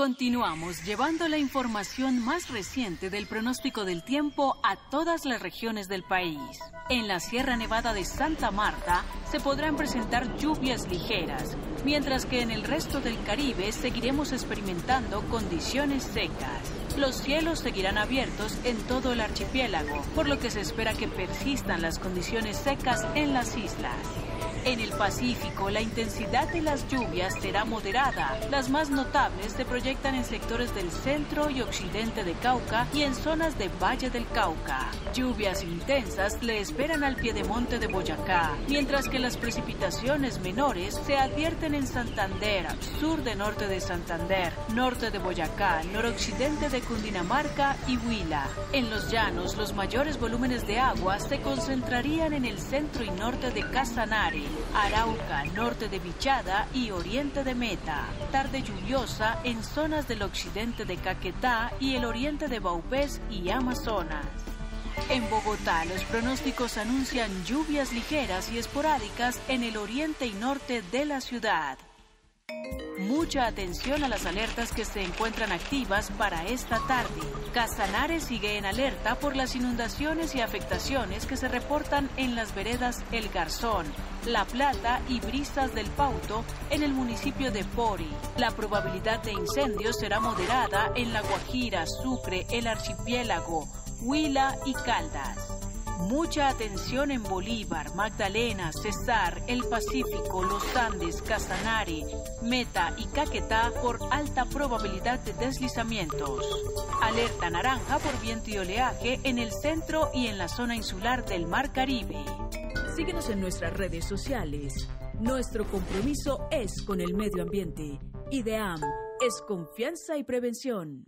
Continuamos llevando la información más reciente del pronóstico del tiempo a todas las regiones del país. En la Sierra Nevada de Santa Marta se podrán presentar lluvias ligeras, mientras que en el resto del Caribe seguiremos experimentando condiciones secas. Los cielos seguirán abiertos en todo el archipiélago, por lo que se espera que persistan las condiciones secas en las islas. En el Pacífico, la intensidad de las lluvias será moderada. Las más notables se proyectan en sectores del centro y occidente de Cauca y en zonas de Valle del Cauca. Lluvias intensas le esperan al piedemonte de Boyacá, mientras que las precipitaciones menores se advierten en Santander, sur de norte de Santander, norte de Boyacá, noroccidente de Cundinamarca y Huila. En los llanos, los mayores volúmenes de agua se concentrarían en el centro y norte de Casanare, Arauca, norte de Vichada y oriente de Meta. Tarde lluviosa en zonas del occidente de Caquetá y el oriente de Baupés y Amazonas. En Bogotá, los pronósticos anuncian lluvias ligeras y esporádicas en el oriente y norte de la ciudad. Mucha atención a las alertas que se encuentran activas para esta tarde. Casanare sigue en alerta por las inundaciones y afectaciones que se reportan en las veredas El Garzón, La Plata y Brisas del Pauto en el municipio de Pori. La probabilidad de incendios será moderada en La Guajira, Sucre, el archipiélago, Huila y Caldas. Mucha atención en Bolívar, Magdalena, Cesar, El Pacífico, Los Andes, Casanare, Meta y Caquetá por alta probabilidad de deslizamientos. Alerta naranja por viento y oleaje en el centro y en la zona insular del Mar Caribe. Síguenos en nuestras redes sociales. Nuestro compromiso es con el medio ambiente. IDEAM es confianza y prevención.